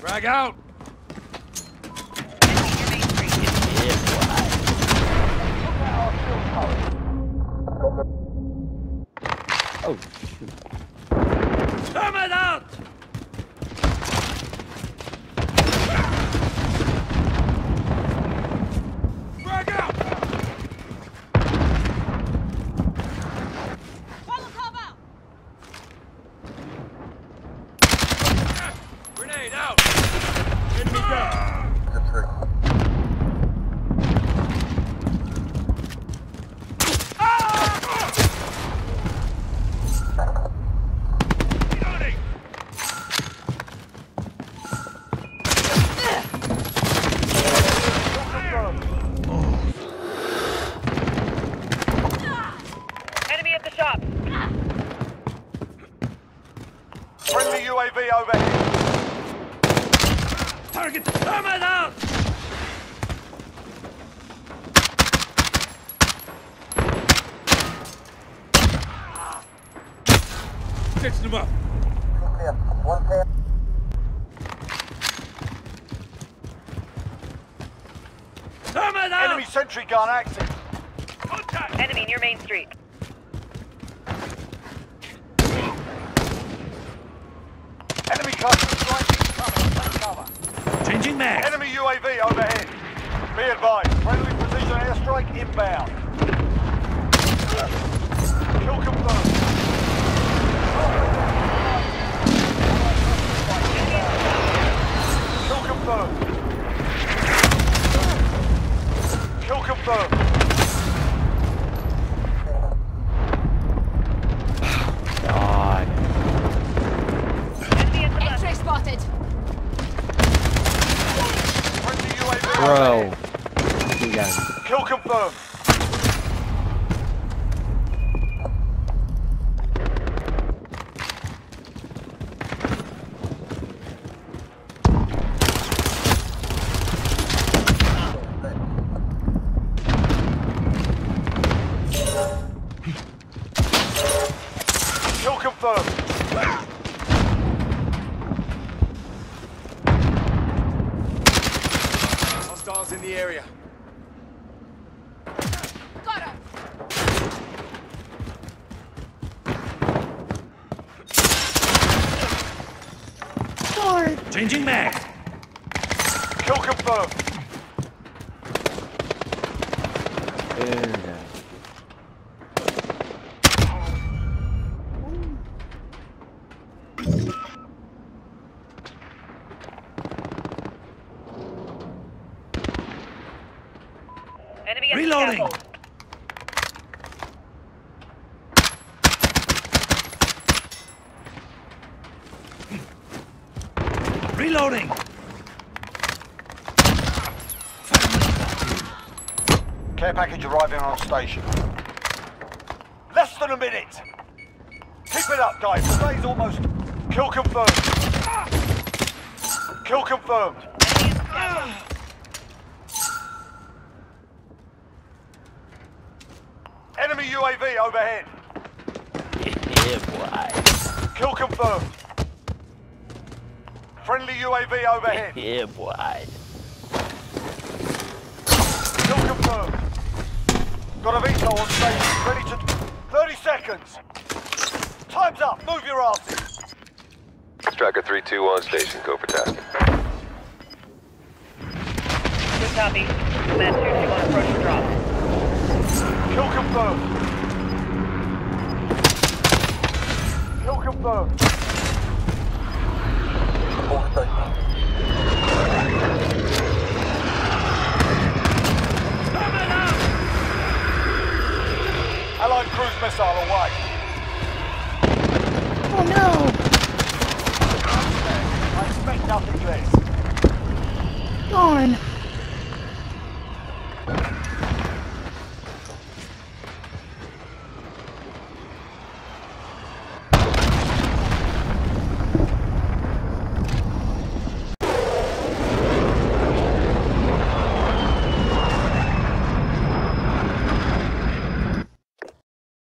Frag out! Oh, shoot. Terminal! Frag out! Follow cover! Grenade out! Enemy down! Reloading! Enemy at the shop. Friendly UAV overhead. Target terminal! Fixing them up. Terminal! Enemy sentry gun active. Contact! Enemy near Main Street. Enemy cluster strike incoming. Take cover. Changing mag! Enemy UAV overhead. Be advised, friendly precision airstrike inbound. Kill confirmed. Kill confirmed. Kill confirmed. God. Enemy at the left. X-ray spotted. Friendly UAV Bro. You guys. Kill confirmed. Kill confirmed. Hostiles in the area. Got her. Changing mag! Kill confirmed. There we go. Enemy at the Reloading! Reloading! Care package arriving on station. Less than a minute. Keep it up, guys. The day's almost. Kill confirmed. Kill confirmed. Enemy at the scaffold. Enemy UAV overhead. Yeah, boy. Kill confirmed. Friendly UAV overhead. Yeah, boy. Kill confirmed. Got a VTOL on station. Ready to. 30 seconds. Time's up. Move your asses. Striker 3-2 on station. Go for tasking. Good copy. Command 2-2 on approach drop. Confirmed. Kill confirmed. Missile away. Oh no. I expect nothing less. Darn.